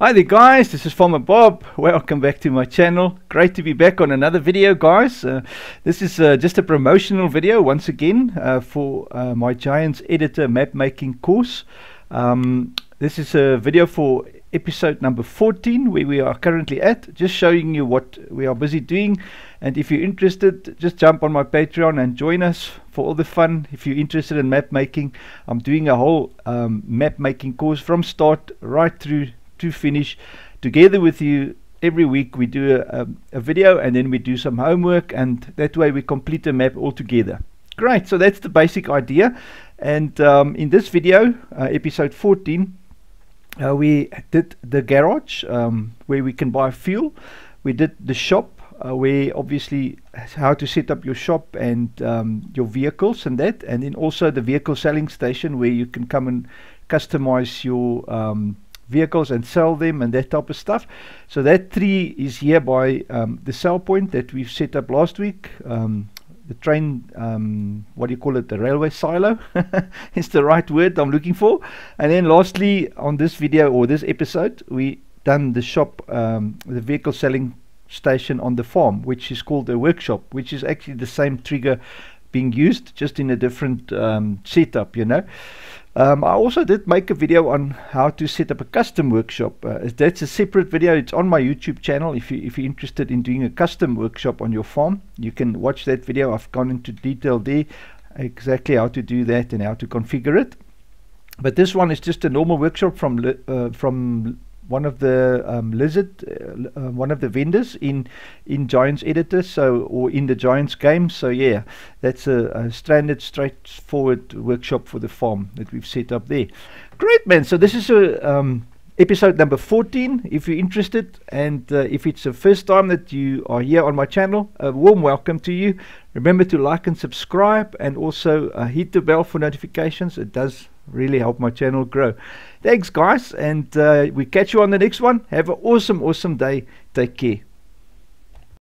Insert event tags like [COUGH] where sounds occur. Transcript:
Hi there guys, this is Farmer Bob. Welcome back to my channel. Great to be back on another video guys. Uh, this is uh, just a promotional video once again uh, for uh, my Giants Editor map making course. Um, this is a video for episode number 14 where we are currently at, just showing you what we are busy doing and if you're interested just jump on my Patreon and join us for all the fun. If you're interested in map making, I'm doing a whole um, map making course from start right through to finish together with you. Every week we do a, a, video and then we do some homework and that way we complete the map all together. Great. So that's the basic idea. And um, in this video uh, episode 14 uh, we did the garage um, where we can buy fuel. We did the shop uh, where obviously how to set up your shop and um, your vehicles and that. And then also the vehicle selling station where you can come and customize your um, vehicles and sell them and that type of stuff. So that tree is here by um, the sell point that we've set up last week. Um, the train, um, what do you call it, the railway silo [LAUGHS] is the right word I'm looking for. And then lastly, on this video or this episode, we done the shop, um, the vehicle selling station on the farm, which is called a workshop, which is actually the same trigger being used, just in a different um, setup, you know. Um, I also did make a video on how to set up a custom workshop. Uh, that's a separate video. It's on my YouTube channel. If you if you're interested in doing a custom workshop on your farm, you can watch that video. I've gone into detail there, exactly how to do that and how to configure it. But this one is just a normal workshop from uh, from one of the um, lizard, uh, uh, one of the vendors in in Giants Editor, so or in the Giants game. So yeah, that's a, a standard, straightforward workshop for the farm that we've set up there. Great man. So this is a um, episode number 14 if you're interested and uh, if it's the first time that you are here on my channel a warm welcome to you remember to like and subscribe and also uh, hit the bell for notifications it does really help my channel grow. Thanks, guys, and uh, we catch you on the next one. Have an awesome, awesome day. Take care.